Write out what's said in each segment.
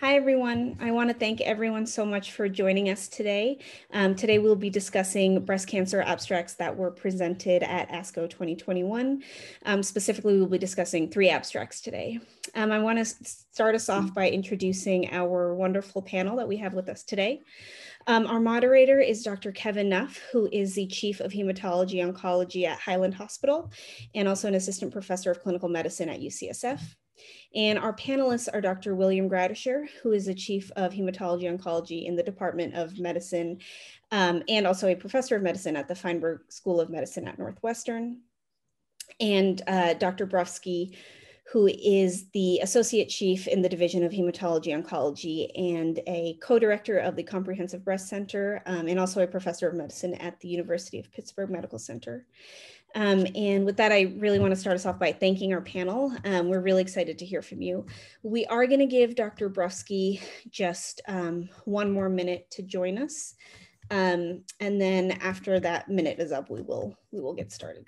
Hi, everyone. I want to thank everyone so much for joining us today. Um, today, we'll be discussing breast cancer abstracts that were presented at ASCO 2021. Um, specifically, we'll be discussing three abstracts today. Um, I want to start us off by introducing our wonderful panel that we have with us today. Um, our moderator is Dr. Kevin Knopf, who is the Chief of Hematology Oncology at Highland Hospital and also an Assistant Professor of Clinical Medicine at UCSF. And our panelists are Dr. William Gradishar, who is the Chief of Hematology Oncology in the Department of Medicine um, and also a Professor of Medicine at the Feinberg School of Medicine at Northwestern. And uh, Dr. Brufsky, who is the Associate Chief in the Division of Hematology Oncology and a co-director of the Comprehensive Breast Center um, and also a Professor of Medicine at the University of Pittsburgh Medical Center. Um, and with that, I really want to start us off by thanking our panel. Um, we're really excited to hear from you. We are going to give Dr. Brufsky just um, one more minute to join us. Um, and then after that minute is up, we will, we will get started.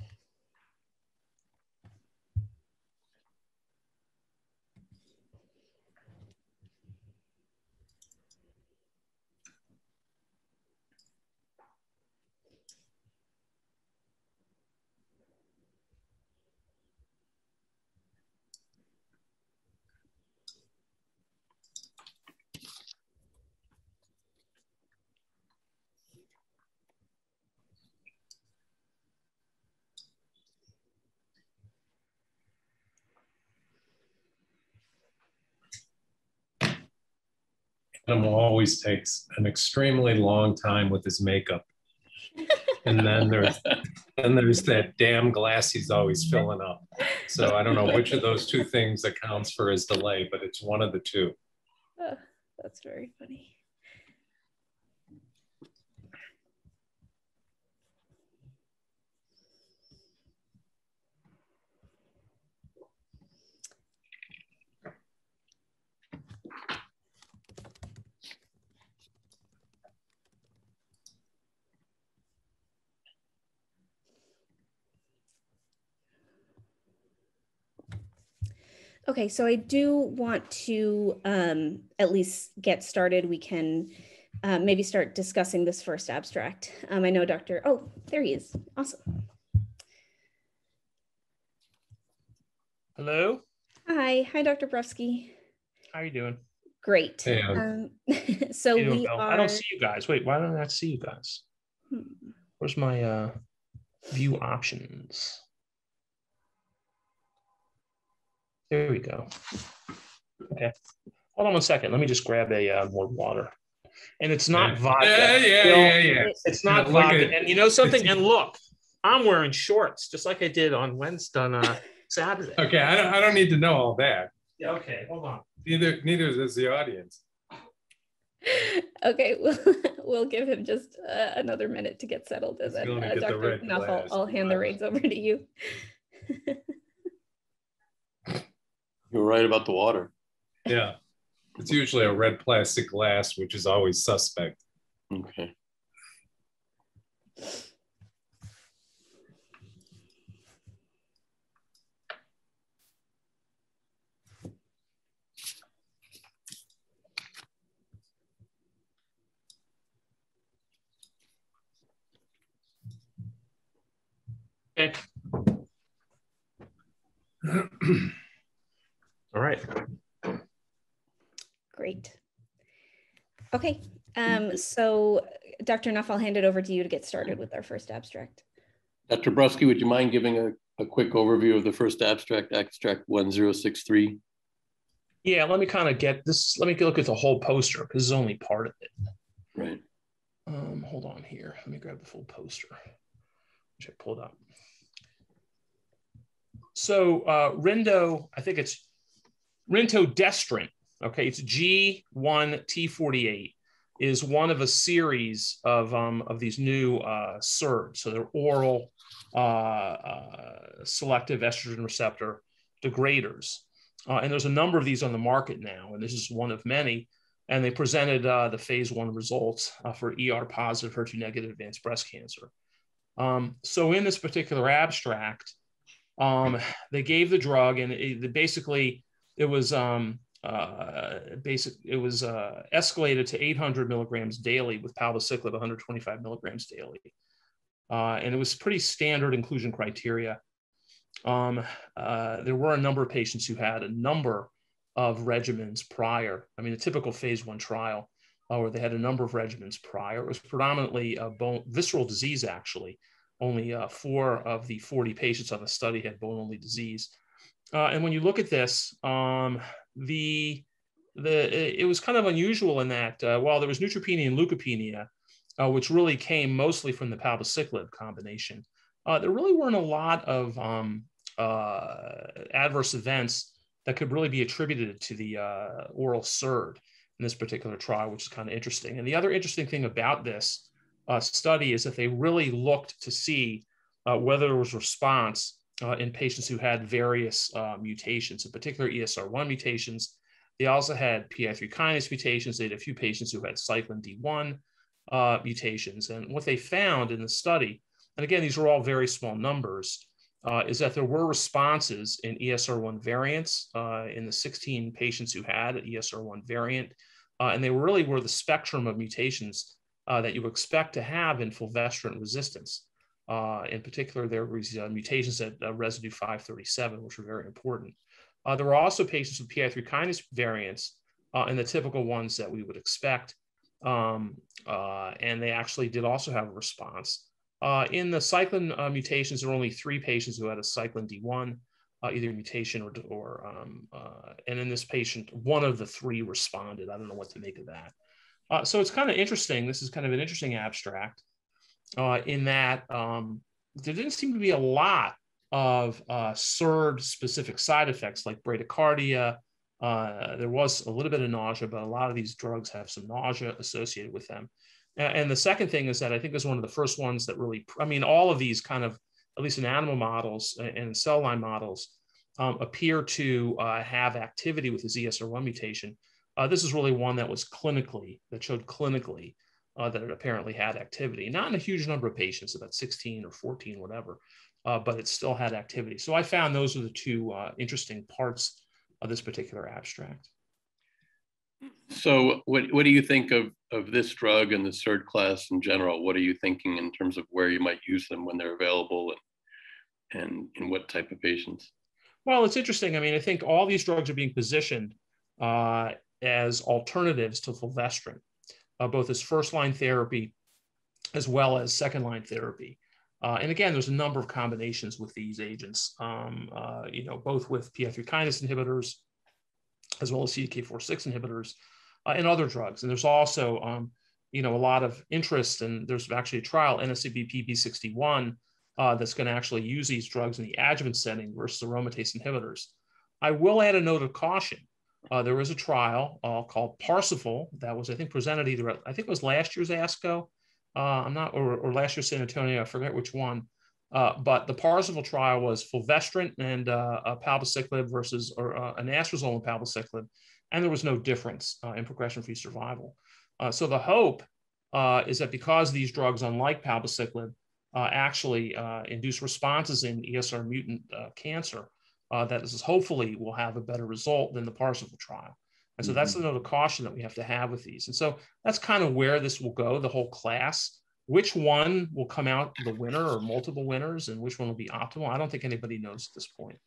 Adam always takes an extremely long time with his makeup. and then there's there's that damn glass he's always filling up. So I don't know which of those two things accounts for his delay, but it's one of the two. That's very funny. Okay, so I do want to um, at least get started. We can uh, maybe start discussing this first abstract. Um, I know Dr. Oh, there he is. Awesome. Hello. Hi. Hi, Dr. Brufsky. How are you doing? Great. Hey, um, so we are... I don't see you guys. Wait, why don't I see you guys? Hmm. Where's my uh, view options? There we go. Okay. Hold on one second. Let me just grab a uh, more water. And it's not yeah. vodka. Yeah, yeah, yeah, yeah. It's not vodka. and you know something? And look, I'm wearing shorts just like I did on Wednesday on uh, Saturday. Okay, I don't I don't need to know all that. Yeah, okay, hold on. Neither neither does the audience. Okay, we'll, we'll give him just uh, another minute to get settled. And then uh, Dr. Knopf, I'll, I'll hand the reins over to you. You're right about the water. Yeah. It's usually a red plastic glass, which is always suspect. Okay. Okay. All right. Great. Okay, um, so Dr. Knopf, I'll hand it over to you to get started with our first abstract. Dr. Brufsky, would you mind giving a, a quick overview of the first abstract, abstract 1063? Yeah, let me kind of get this. Let me look at the whole poster because it's only part of it. Right. Um, hold on here. Let me grab the full poster, which I pulled up. So uh, Rindo, I think it's Rintodestrant, okay, it's G1T48, is one of a series of, um, of these new uh, SERDs. So they're oral uh, uh, selective estrogen receptor degraders. Uh, and there's a number of these on the market now, and this is one of many. And they presented uh, the phase one results uh, for ER positive, HER2 negative advanced breast cancer. Um, so in this particular abstract, um, they gave the drug, and it, basically it was um, uh, basic, it was uh, escalated to 800 milligrams daily with palbociclib, 125 milligrams daily. Uh, and it was pretty standard inclusion criteria. Um, uh, there were a number of patients who had a number of regimens prior. I mean, a typical phase one trial uh, where they had a number of regimens prior. It was predominantly a bone, visceral disease, actually. Only uh, four of the 40 patients on the study had bone only disease. Uh, and when you look at this, um, the the it was kind of unusual in that uh, while there was neutropenia and leukopenia, uh, which really came mostly from the palbociclib combination, uh, there really weren't a lot of um, uh, adverse events that could really be attributed to the uh, oral SERD in this particular trial, which is kind of interesting. And the other interesting thing about this study is that they really looked to see whether there was response uh, in patients who had various uh, mutations, in particular ESR1 mutations. They also had PI3 kinase mutations. They had a few patients who had cyclin D1 uh, mutations. And what they found in the study, and again, these were all very small numbers, uh, is that there were responses in ESR1 variants uh, in the 16 patients who had an ESR1 variant. Uh, and they really were the spectrum of mutations that you expect to have in fulvestrant resistance. Uh, in particular, there was uh, mutations at uh, residue 537, which were very important. Uh, there were also patients with PI3 kinase variants uh, and the typical ones that we would expect. Um, uh, and they actually did also have a response. in the cyclin mutations, there were only three patients who had a cyclin D1, either mutation or, or um, and in this patient, one of the three responded. I don't know what to make of that. so it's kind of interesting. This is kind of an interesting abstract uh, in that um, there didn't seem to be a lot of uh, SERD specific side effects like bradycardia. Uh, there was a little bit of nausea, but a lot of these drugs have some nausea associated with them. And the second thing is that I think is one of the first ones that really, I mean, all of these kind of, at least in animal models and cell line models, um, appear to uh, have activity with the ESR1 mutation. Uh, this is really one that was clinically, that showed clinically uh, that it apparently had activity. Not in a huge number of patients, about 16 or 14, whatever, uh, but it still had activity. So I found those are the two uh, interesting parts of this particular abstract. So what, what do you think of, of this drug and the SERD class in general? What are you thinking in terms of where you might use them when they're available and, and in what type of patients? Well, it's interesting. I mean, I think all these drugs are being positioned uh, as alternatives to fulvestrant uh, both as first line therapy as well as second line therapy. Uh, and again, there's a number of combinations with these agents, um, uh, you know, both with PI3 kinase inhibitors as well as CDK4/6 inhibitors uh, and other drugs. And there's also, um, you know, a lot of interest, and there's actually a trial, NSABP-B61, uh, that's going to actually use these drugs in the adjuvant setting versus aromatase inhibitors. I will add a note of caution. Uh, there was a trial uh, called Parsifal that was, I think, presented either, I think it was last year's ASCO. Uh, I'm not, or, or, last year's San Antonio, I forget which one. Uh, but the Parsifal trial was fulvestrant and uh, palbociclib versus or uh, anastrozole and palbociclib, and there was no difference in progression-free survival. so the hope is that because these drugs, unlike palbociclib, actually induce responses in ESR mutant cancer, uh, that is hopefully will have a better result than the Parsifal trial. And so mm-hmm. that's another caution that we have to have with these. And so that's kind of where this will go, the whole class. Which one will come out the winner or multiple winners and which one will be optimal? I don't think anybody knows at this point.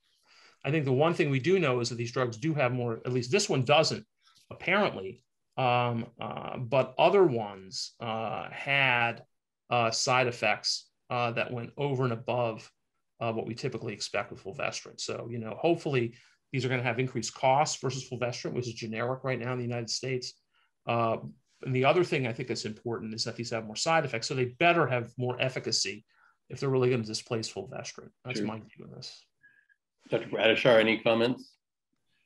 I think the one thing we do know is that these drugs do have more, at least this one doesn't, apparently. Um, uh, but other ones uh, had uh, side effects uh, that went over and above uh, what we typically expect with fulvestrant. So, you know, hopefully these are going to have increased costs versus fulvestrant, which is generic right now in the United States. Uh, and the other thing I think that's important is that these have more side effects. So they better have more efficacy if they're really going to displace fulvestrant. That's sure. my view on this. Dr. Gradishar, any comments?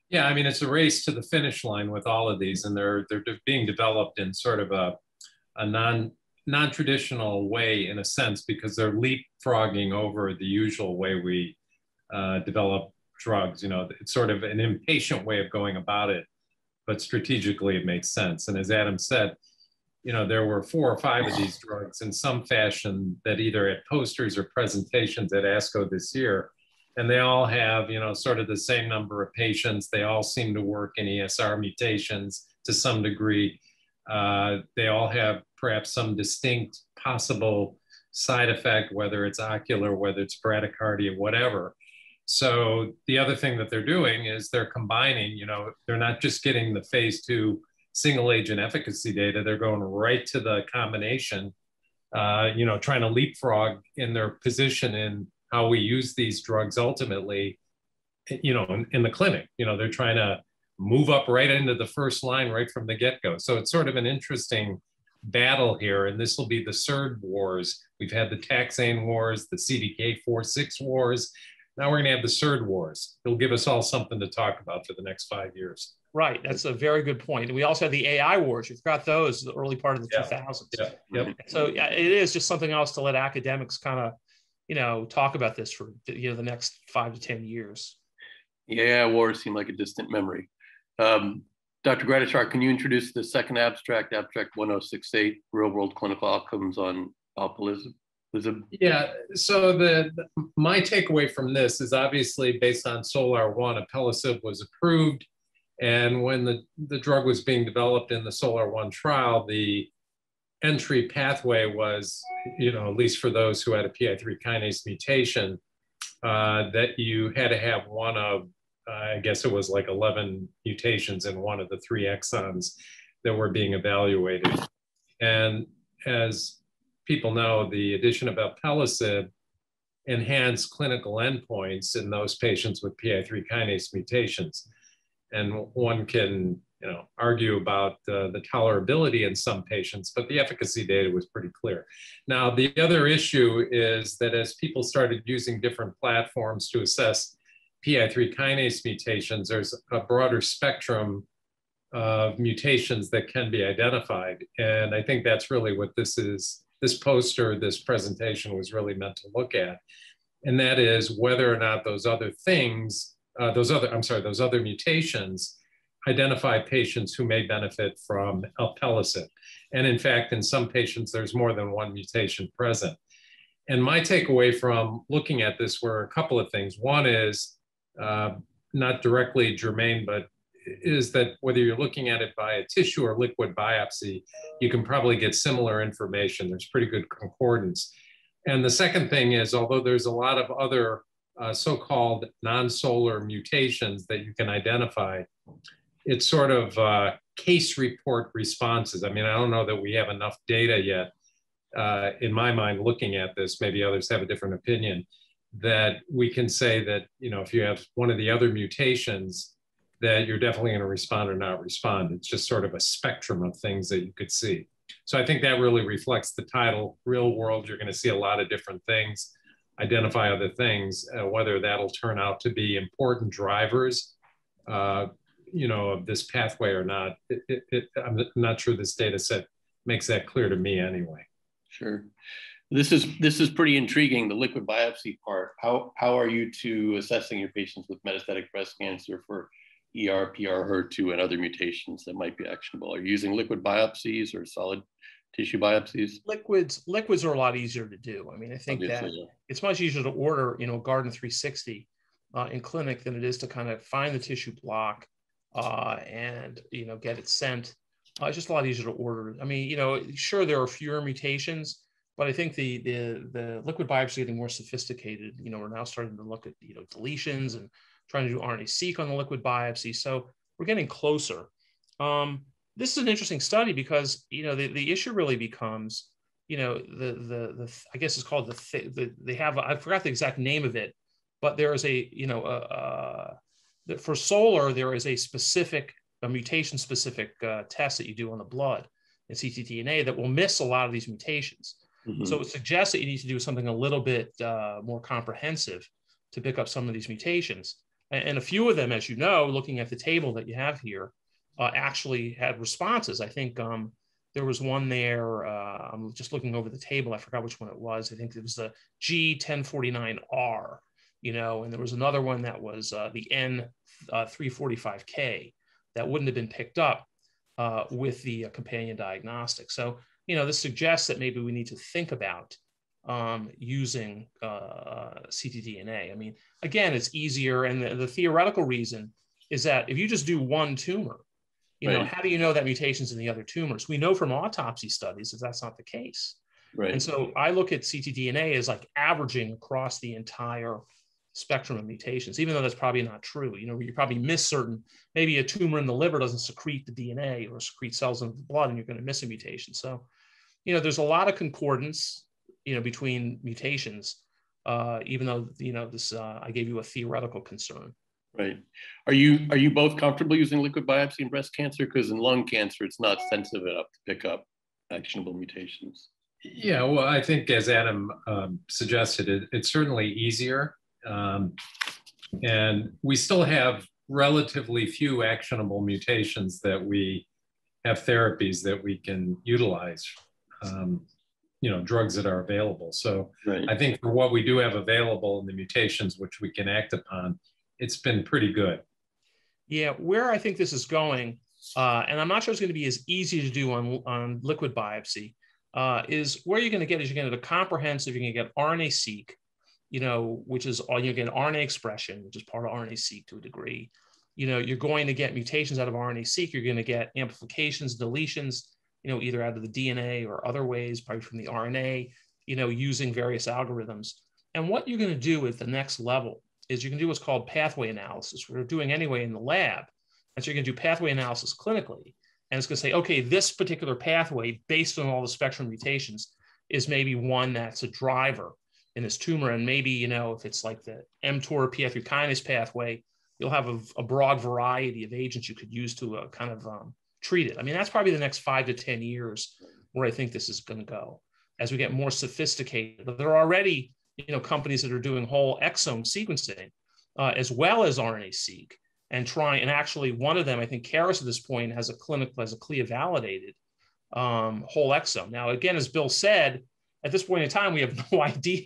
Yeah, I mean, it's a race to the finish line with all of these, and they're they're being developed in sort of a, a non non-traditional way in a sense because they're leapfrogging over the usual way we uh, develop drugs. You know, it's sort of an impatient way of going about it, but strategically it makes sense. And as Adam said, you know, there were four or five of these drugs in some fashion that either at posters or presentations at ASCO this year and they all have, you know, sort of the same number of patients. They all seem to work in ESR mutations to some degree. Uh, they all have perhaps some distinct possible side effect, whether it's ocular, whether it's bradycardia, whatever. So the other thing that they're doing is they're combining, you know, they're not just getting the phase two single agent efficacy data, they're going right to the combination, uh, you know, trying to leapfrog in their position in how we use these drugs ultimately, you know, in, in the clinic. You know, they're trying to move up right into the first line right from the get go. So it's sort of an interesting battle here, and this will be the SERD wars. We've had the taxane wars, the CDK4/6 wars. Now we're going to have the SERD wars. It'll give us all something to talk about for the next five years. Right. That's a very good point. And we also had the AI wars. You've got those the early part of the yeah. 2000s. Yeah. Yep. So yeah, it is just something else to let academics kind of, you know, talk about this for you know the next five to ten years. Yeah, wars seem like a distant memory. Um, Dr. Gradishar, can you introduce the second abstract, abstract 1068, real world clinical outcomes on alpelisib? Yeah, so the, my takeaway from this is obviously based on SOLAR 1, alpelisib was approved. And when the, the drug was being developed in the SOLAR 1 trial, the entry pathway was, you know, at least for those who had a PI3 kinase mutation, uh, that you had to have one of I guess it was like 11 mutations in one of the three exons that were being evaluated. And as people know, the addition of alpelisib enhanced clinical endpoints in those patients with PI3 kinase mutations. And one can you know, argue about uh, the tolerability in some patients, but the efficacy data was pretty clear. Now, the other issue is that as people started using different platforms to assess PI3 kinase mutations, there's a broader spectrum of mutations that can be identified. And I think that's really what this is, this poster, this presentation was really meant to look at. And that is whether or not those other things, uh, those other, I'm sorry, those other mutations identify patients who may benefit from alpelisib. And in fact, in some patients, there's more than one mutation present. And my takeaway from looking at this were a couple of things. One is uh, not directly germane, but is that whether you're looking at it by a tissue or liquid biopsy, you can probably get similar information. There's pretty good concordance. And the second thing is, although there's a lot of other uh, so-called non-solar mutations that you can identify, it's sort of uh, case report responses. I mean, I don't know that we have enough data yet, uh, in my mind, looking at this. Maybe others have a different opinion that we can say that, you know, if you have one of the other mutations, that you're definitely going to respond or not respond. It's just sort of a spectrum of things that you could see. So I think that really reflects the title, Real World. You're going to see a lot of different things, identify other things, uh, whether that'll turn out to be important drivers, uh, you know, of this pathway or not. It, it, it, I'm not sure this data set makes that clear to me anyway. Sure. This is this is pretty intriguing. The liquid biopsy part. How how are you to assessing your patients with metastatic breast cancer for ER, PR, HER2, and other mutations that might be actionable? Are you using liquid biopsies or solid tissue biopsies? Liquids liquids are a lot easier to do. I mean, I think Obviously, that yeah. it's much easier to order, you know, Guardant 360 uh, in clinic than it is to kind of find the tissue block uh, and you know get it sent. Uh, it's just a lot easier to order. I mean, you know, sure there are fewer mutations, but I think the the the liquid biopsy getting more sophisticated. You know, we're now starting to look at you know deletions and trying to do RNA-seq on the liquid biopsy. So we're getting closer. Um, this is an interesting study because you know the, the issue really becomes you know the the the I guess it's called the, the they have I forgot the exact name of it, but there is a you know a, for solar there is a specific a mutation specific uh, test that you do on the blood in ctDNA that will miss a lot of these mutations. Mm-hmm. So it suggests that you need to do something a little bit uh, more comprehensive to pick up some of these mutations. And, and, a few of them, as you know, looking at the table that you have here, uh, actually had responses. I think um, there was one there. Uh, I'm just looking over the table. I forgot which one it was. I think it was the G1049R, you know, and there was another one that was uh, the N345K uh, that wouldn't have been picked up uh, with the companion diagnostic. So you know, this suggests that maybe we need to think about um, using uh, ctDNA. I mean, again, it's easier. And the, the, theoretical reason is that if you just do one tumor, you right. know, how do you know that mutations in the other tumors? We know from autopsy studies that that's not the case. Right. And so I look at ctDNA as like averaging across the entire spectrum of mutations, even though that's probably not true. You know, you probably miss certain, maybe a tumor in the liver doesn't secrete the DNA or secrete cells into the blood and you're going to miss a mutation. So, you know, there's a lot of concordance, you know, between mutations, uh, even though, you know, this, uh, I gave you a theoretical concern. Right. Are you, are you both comfortable using liquid biopsy in breast cancer? Because in lung cancer, it's not sensitive enough to pick up actionable mutations. Yeah, well, I think as Adam um, suggested, it, it's certainly easier um, and we still have relatively few actionable mutations that we have therapies that we can utilize, um, you know, drugs that are available. So right. I think for what we do have available in the mutations which we can act upon, it's been pretty good. Yeah, where I think this is going, uh, and I'm not sure it's going to be as easy to do on, on liquid biopsy, uh, is where you're going to get is you're going to get a comprehensive, you're going to get RNA-seq, you know, which is uh, all you get RNA expression, which is part of RNA-seq to a degree. You know, you're going to get mutations out of RNA-seq. You're going to get amplifications, deletions, you know, either out of the DNA or other ways, probably from the RNA, you know, using various algorithms. And what you're going to do at the next level is you can do what's called pathway analysis. We're doing anyway in the lab. And so you're going to do pathway analysis clinically. And it's going to say, okay, this particular pathway, based on all the spectrum mutations, is maybe one that's a driver in this tumor. And maybe, you know, if it's like the mTOR PI3 kinase pathway, you'll have a, a, broad variety of agents you could use to uh, kind of um, treat it. I mean, that's probably the next five to 10 years where I think this is going to go as we get more sophisticated. But there are already, you know, companies that are doing whole exome sequencing uh, as well as RNA-seq and trying, and actually one of them, I think Caris at this point has a clinical, has a CLIA validated um, whole exome. Now, again, as Bill said, at this point in time, we have no idea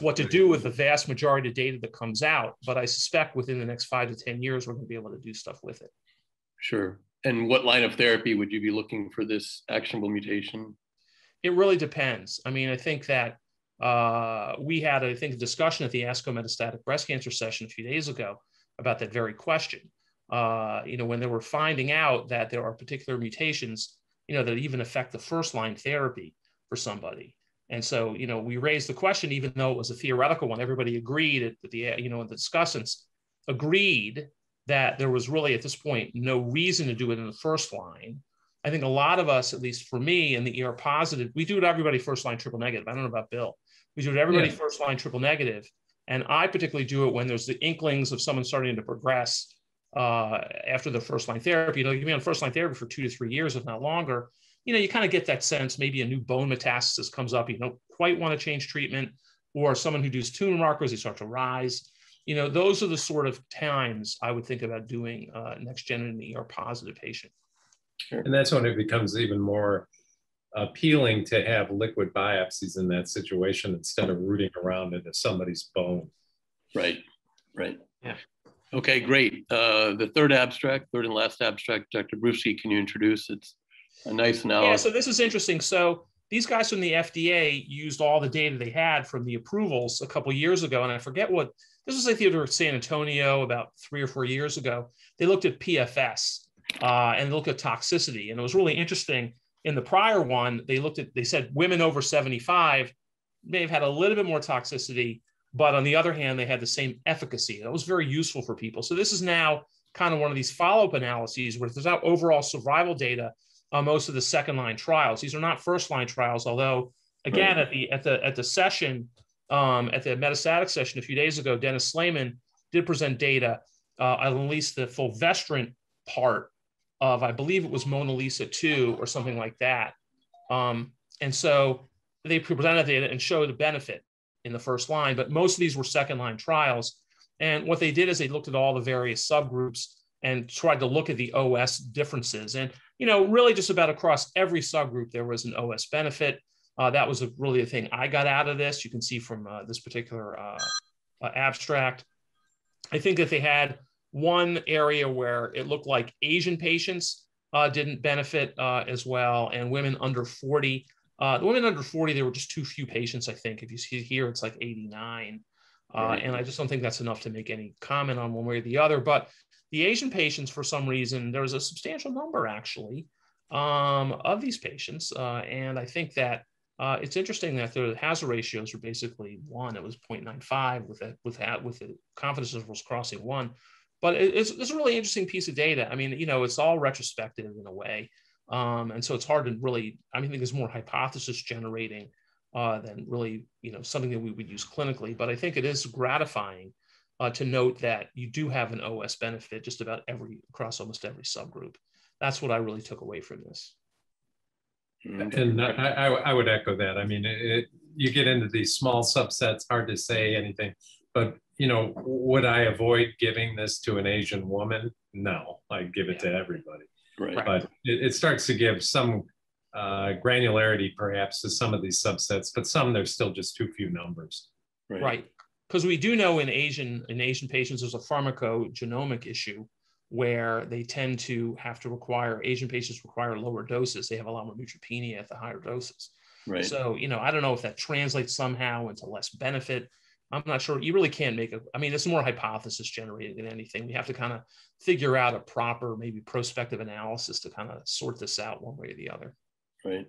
what to do with the vast majority of data that comes out. But I suspect within the next five to 10 years, we're going to be able to do stuff with it. Sure. And what line of therapy would you be looking for this actionable mutation? It really depends. I mean, I think that uh, we had, I think, a discussion at the ASCO metastatic breast cancer session a few days ago about that very question. Uh, you know, when they were finding out that there are particular mutations, you know, that even affect the first line therapy for somebody. And so, you know, we raised the question, even though it was a theoretical one, everybody agreed that the, you know, the discussants agreed that there was really at this point no reason to do it in the first line. I think a lot of us, at least for me in the ER positive, we do it everybody first line triple negative. I don't know about Bill. We do it everybody yeah. first line triple negative. And I particularly do it when there's the inklings of someone starting to progress uh, after the first line therapy. You know, you can be on first line therapy for two to three years, if not longer you know, you kind of get that sense maybe a new bone metastasis comes up, you don't quite want to change treatment, or someone who does tumor markers, they start to rise. You know, those are the sort of times I would think about doing uh, next gen in the ER positive patient. And that's when it becomes even more appealing to have liquid biopsies in that situation instead of rooting around into somebody's bone. Right, right. Yeah. Okay, great. Uh, the third abstract, third and last abstract, Dr. Brufsky, can you introduce? It's a nice analysis. Yeah, so this is interesting. So these guys from the FDA used all the data they had from the approvals a couple years ago, and I forget what this was. I think at San Antonio about three or four years ago. They looked at PFS uh, and looked at toxicity, and it was really interesting. In the prior one, they looked at they said women over 75 may have had a little bit more toxicity, but on the other hand, they had the same efficacy. That was very useful for people. So this is now kind of one of these follow-up analyses where there's now overall survival data on most of the second line trials. These are not first line trials, although again right. at the at the at the session um, at the metastatic session a few days ago, Dennis Slamon did present data uh, at least the fulvestrant part of I believe it was MONALEESA two or something like that. Um, and so they presented data and showed the benefit in the first line, but most of these were second line trials. And what they did is they looked at all the various subgroups and tried to look at the OS differences. And you know, really just about across every subgroup, there was an OS benefit. Uh, that was a, really the thing I got out of this. You can see from uh, this particular uh, uh, abstract. I think that they had one area where it looked like Asian patients uh, didn't benefit uh, as well, and women under 40 Uh, the women under 40, there were just too few patients, I think. If you see here, it's like 89. Uh. And I just don't think that's enough to make any comment on one way or the other. But the Asian patients, for some reason, there was a substantial number actually um, of these patients. Uh, and I think that uh, it's interesting that the hazard ratios were basically one. It was 0.95 with a, with with the confidence intervals crossing one. But it, it's, it's a really interesting piece of data. I mean, you know, it's all retrospective in a way. Um, and so it's hard to really, I mean, I think it's more hypothesis generating uh, than really, you know, something that we would use clinically. But I think it is gratifying uh, to note that you do have an OS benefit just about every, across almost every subgroup. That's what I really took away from this. And I, I, I would echo that. I mean, it, you get into these small subsets, hard to say anything. But you know, would I avoid giving this to an Asian woman? No, I'd give it yeah. to everybody. Right. But it, it, starts to give some uh, granularity perhaps to some of these subsets, but some there's still just too few numbers. Right. right. Because we do know in Asian in Asian patients there's a pharmacogenomic issue where they tend to have to require Asian patients require lower doses. They have a lot more neutropenia at the higher doses. Right. So, you know, I don't know if that translates somehow into less benefit. I'm not sure. You really can't make a, I mean, it's more hypothesis generated than anything. We have to kind of figure out a proper, maybe prospective analysis to kind of sort this out one way or the other. Right.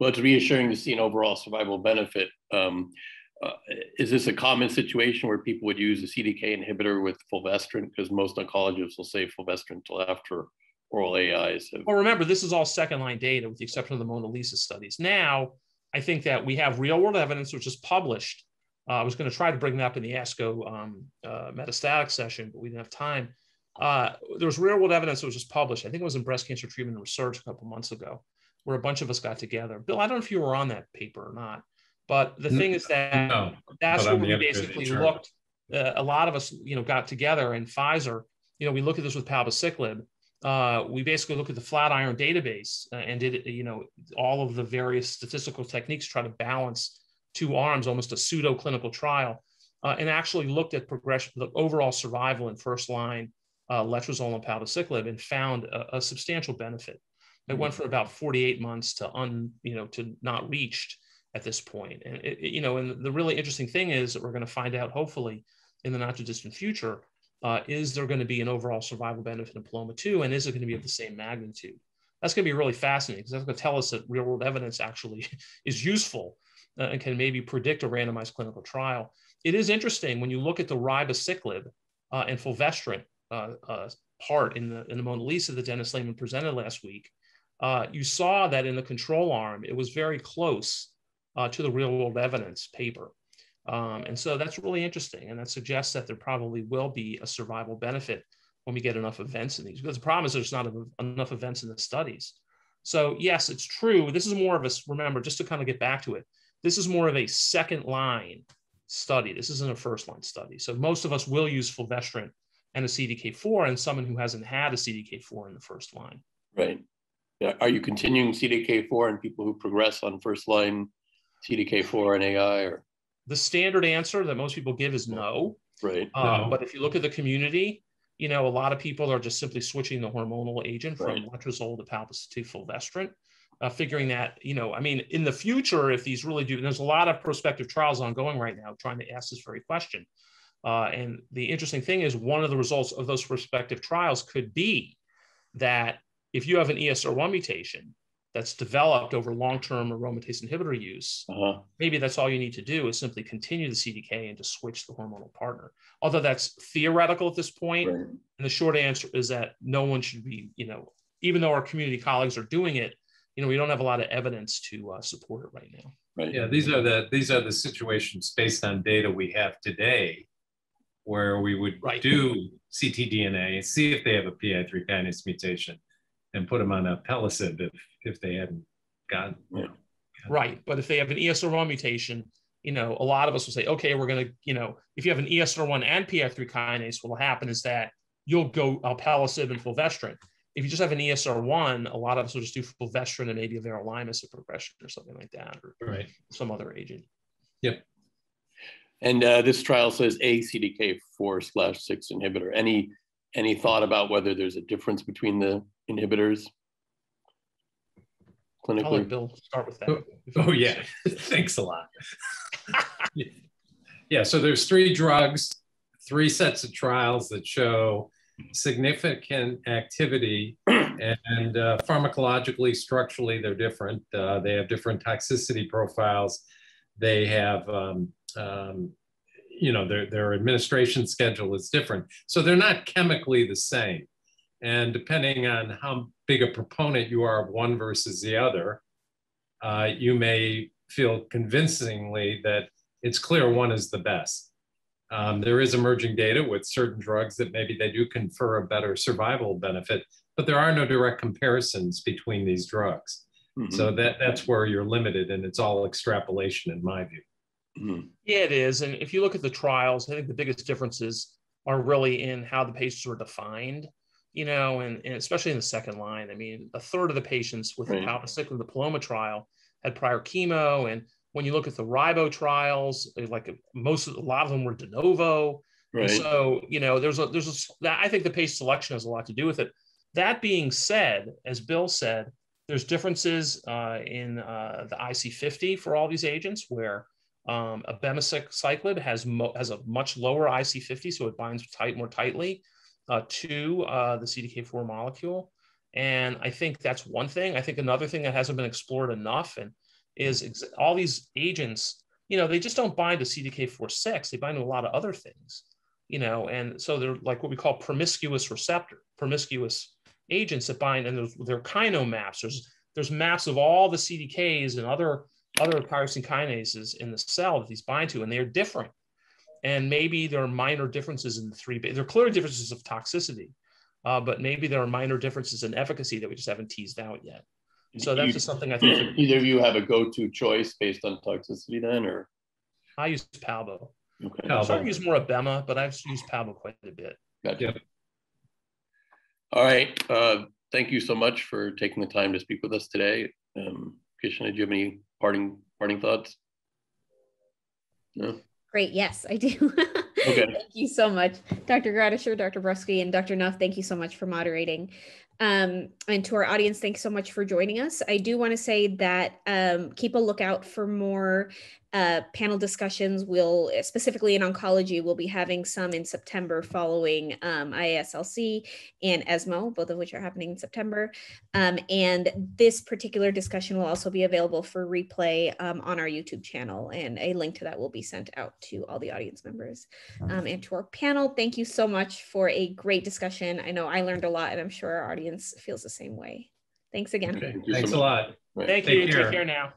Well, it's reassuring to see an overall survival benefit. Um, uh, is this a common situation where people would use a CDK inhibitor with fulvestrant? Because most oncologists will say fulvestrant until after oral AIs. Have... Well, remember, this is all second line data with the exception of the MONALEESA studies. Now, I think that we have real world evidence, which is published uh, I was going to try to bring that up in the ASCO um, uh, metastatic session, but we didn't have time. Uh, there was real world evidence that was just published. I think it was in Breast Cancer Treatment and Research a couple months ago, where a bunch of us got together. Bill, I don't know if you were on that paper or not, but the thing is that no, that's what we basically looked. Uh, a lot of us, you know, got together and Pfizer. You know, we look at this with palbociclib. Uh, we basically look at the Flatiron database uh, and did, you know, all of the various statistical techniques try to balance two arms, almost a pseudo clinical trial, uh, and actually looked at progression, the overall survival in first line uh, letrozole and palbociclib, and found a, a substantial benefit. It went from about 48 months to un, you know, to not reached at this point. And it, you know, and the really interesting thing is that we're going to find out hopefully in the not too distant future. Uh, is there going to be an overall survival benefit in Paloma 2? And is it going to be of the same magnitude? That's going to be really fascinating because that's going to tell us that real world evidence actually is useful uh, and can maybe predict a randomized clinical trial. It is interesting when you look at the ribociclib uh, and fulvestrant uh, uh, part in the, in the MONALEESA that Dennis Slamon presented last week. Uh, you saw that in the control arm, it was very close to the real world evidence paper. Um, and so that's really interesting. And that suggests that there probably will be a survival benefit when we get enough events in these. Because the problem is there's not enough events in the studies. So yes, it's true. This is more of a, remember, just to kind of get back to it, this is more of a second line study. This isn't a first line study. So most of us will use fulvestrant and a CDK4 and someone who hasn't had a CDK4 in the first line. Right. Are you continuing CDK4 in people who progress on first line CDK4 and AI or? The standard answer that most people give is no. Right. Uh, no. But if you look at the community, you know, a lot of people are just simply switching the hormonal agent from right. letrozole to palbociclib to fulvestrant uh, figuring that, you know, I mean, in the future, if these really do, there's a lot of prospective trials ongoing right now trying to ask this very question. Uh, and the interesting thing is, one of the results of those prospective trials could be that if you have an ESR1 mutation that's developed over long-term aromatase inhibitor use, uh-huh. maybe that's all you need to do is simply continue the CDK and to switch the hormonal partner. Although that's theoretical at this point, right. and the short answer is that no one should be, you know, even though our community colleagues are doing it, you know, we don't have a lot of evidence to uh, support it right now. Right. Yeah, these are the these are the situations based on data we have today, where we would right. do ctDNA, and see if they have a PI3 kinase mutation, and put them on alpelisib if if they hadn't gotten. You know, right, but if they have an ESR1 mutation, you know, a lot of us will say, okay, we're going to, you know, if you have an ESR1 and PI3 kinase, what will happen is that you'll go alpelisib and fulvestrant if you just have an ESR1, a lot of us will just do fulvestrant and maybe a everolimus at progression or something like that, or right. some other agent. Yep. And uh, this trial says a CDK4 slash 6 inhibitor. Any any thought about whether there's a difference between the inhibitors? I'll let clinically? Bill start with that. Oh, Oh, yeah. Thanks a lot. yeah, so there's three drugs, three sets of trials that show significant activity and uh, pharmacologically, structurally, they're different. Uh, they have different toxicity profiles. They have, um, um, you know, their, their administration schedule is different. So they're not chemically the same. And depending on how big a proponent you are of one versus the other, uh, you may feel convincingly that it's clear one is the best. Um, there is emerging data with certain drugs that maybe they do confer a better survival benefit, but there are no direct comparisons between these drugs. Mhm, So that, that's where you're limited and it's all extrapolation in my view. Mhm. Yeah, it is. And if you look at the trials, I think the biggest differences are really in how the patients were defined, you know, and, and especially in the second line. I mean, a third of the patients with Right. the the Paloma trial, had prior chemo. And when you look at the Ribo trials, eh, like most of a lot of them were de novo. And Right. so, you know, there's a there's a, I think the patient selection has a lot to do with it. That being said, as Bill said, there's differences uh, in uh, the IC50 for all these agents, where um, abemaciclib has mo- has a much lower IC50, so it binds tight more tightly uh, to uh, the CDK4 molecule. And I think that's one thing. I think another thing that hasn't been explored enough and is ex- all these agents, you know, they just don't bind to CDK4/6. They bind to a lot of other things, you know, and so they're like what we call promiscuous receptor, promiscuous agents that bind, and there's, they're kinome maps. There's there's maps of all the CDKs and other other tyrosine kinases in the cell that these bind to, and they're different. And maybe there are minor differences in the three. There are clear differences of toxicity, uh, but maybe there are minor differences in efficacy that we just haven't teased out yet. So that's You- just something I think Either of you have a go-to choice based on toxicity then, or? I use Palbo. Okay. Palbo. I'm starting to use more Abema, but I've used Palbo quite a bit. Gotcha. Yep. All right. Uh, thank you so much for taking the time to speak with us today. Um, Kishna, do you have any parting parting thoughts? No. Great. Yes, I do. Okay. thank you so much, Dr. Gradishar, Dr. Brufsky, and Dr. Knopf. Thank you so much for moderating. Um, and to our audience, thanks so much for joining us. I do want to say that um, keep a lookout for more uh, panel discussions. We'll specifically in oncology, we'll be having some in September following um, IASLC and ESMO, both of which are happening in September. Um, and this particular discussion will also be available for replay um, on our YouTube channel, and a link to that will be sent out to all the audience members. Um, and to our panel, thank you so much for a great discussion. I know I learned a lot, and I'm sure our audience feels the same way. Thanks again. Okay. Thank you so Thanks a lot. Right. Thank Take you. care. Take care now.